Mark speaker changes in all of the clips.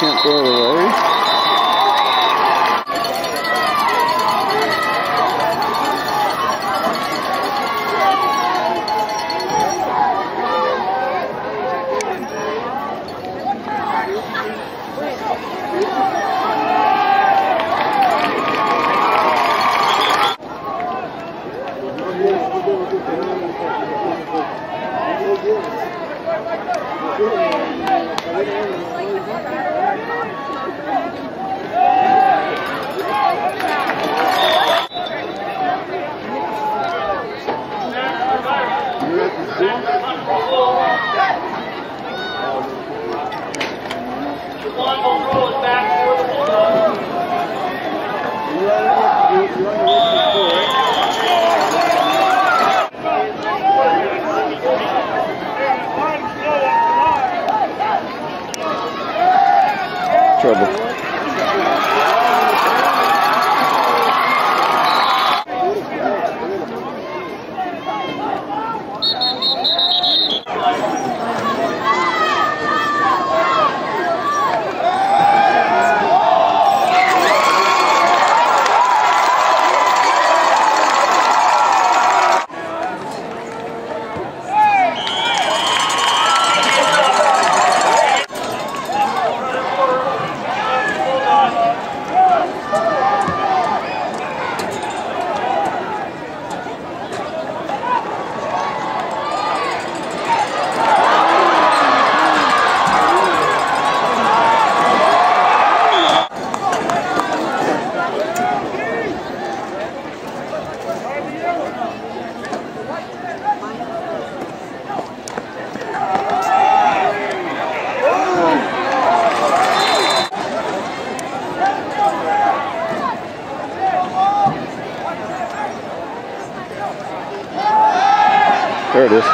Speaker 1: Can't throw it away. There it is.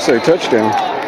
Speaker 1: Say touchdown.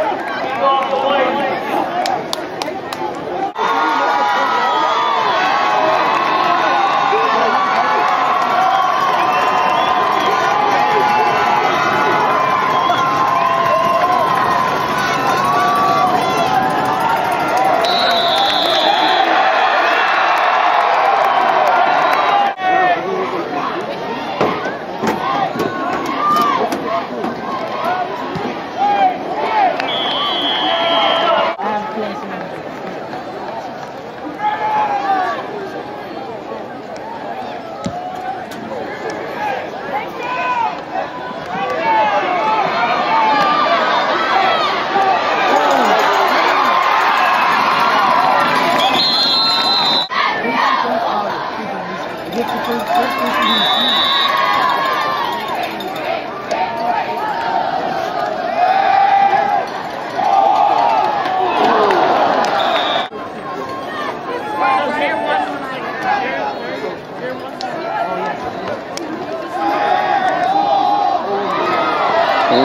Speaker 1: Don't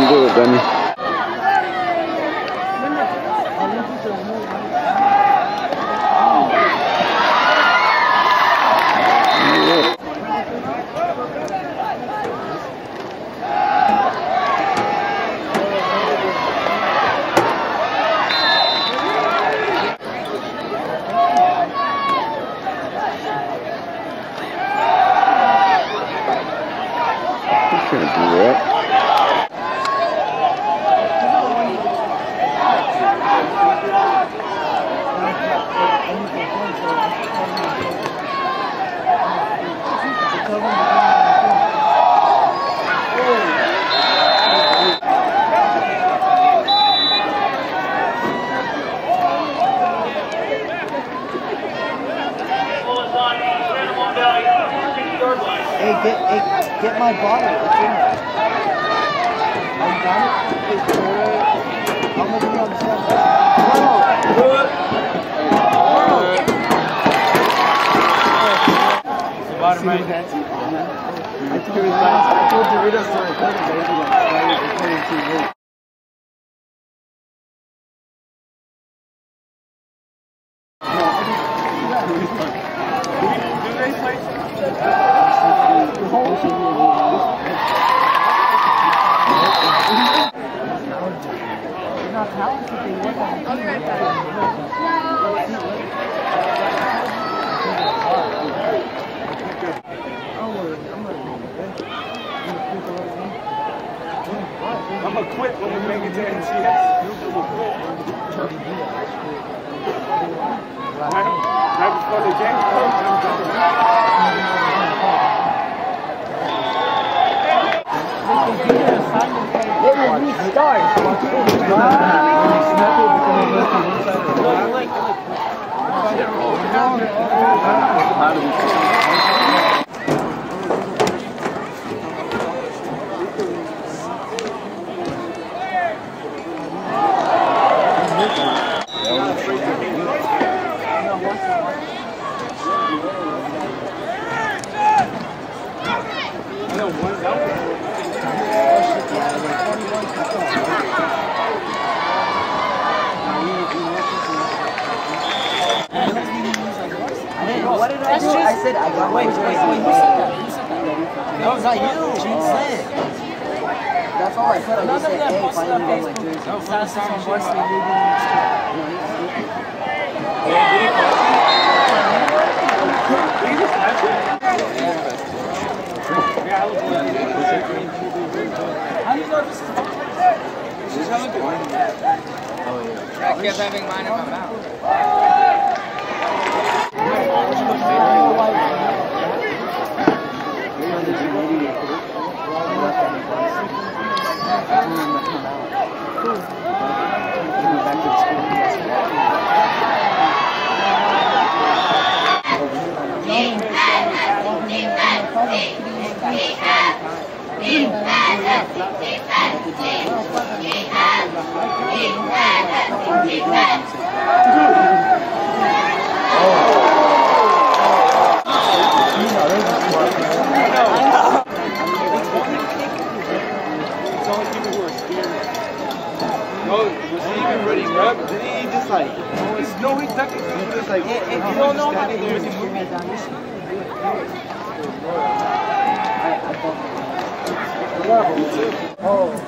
Speaker 1: do it, dummy.
Speaker 2: Hey, get, hey, get my bottle. It's in there. I'm done. It's all- I'm gonna be on the side.
Speaker 3: Bottom right.
Speaker 2: I told you last, I told you Rita story. I told you baby, like, why you recording TV?
Speaker 3: I'm gonna quit when we make it to NCS. Right, right before the game, I'm jumping.
Speaker 2: What did I do? I said I got wait, wait, wait. Who said that? Who said that? That was not you. She said. That's all I said. I just said, hey, finally got my jersey.
Speaker 4: No, That's on varsity
Speaker 5: I oh, kept having mine in my mouth.
Speaker 3: It's No, was he even running up? Did he just like? No, he's not. He's just like.
Speaker 2: If you don't know how to do it, you move it oh, down. You should do it. I, I thought
Speaker 3: Oh.